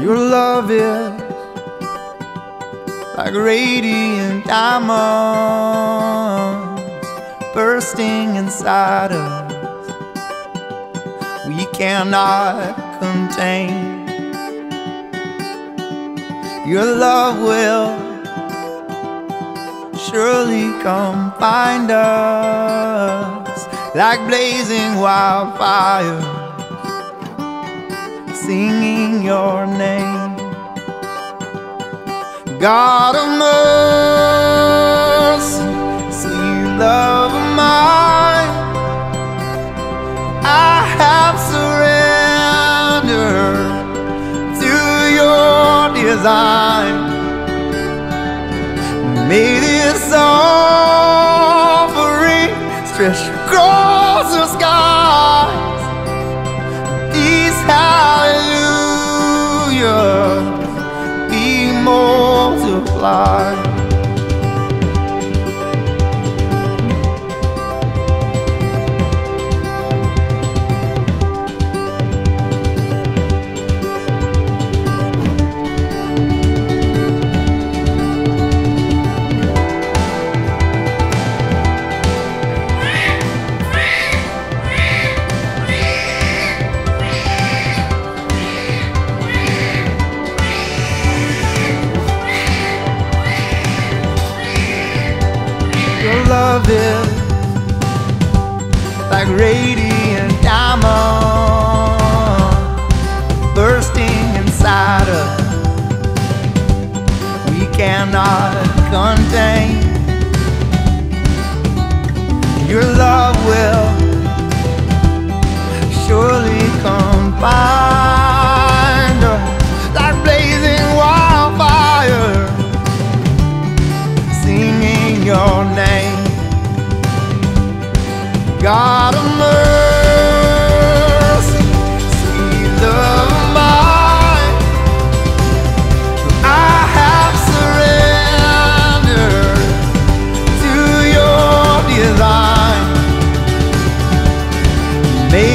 Your love is like radiant diamonds bursting inside us. We cannot contain. Your love will surely come find us like blazing wildfires, singing your name. God of mercy, sweet love of mine, I have surrendered to your design. May this offering stretch multiplied. Love is like radiant God of mercy, love of mine, I have surrendered to your design. May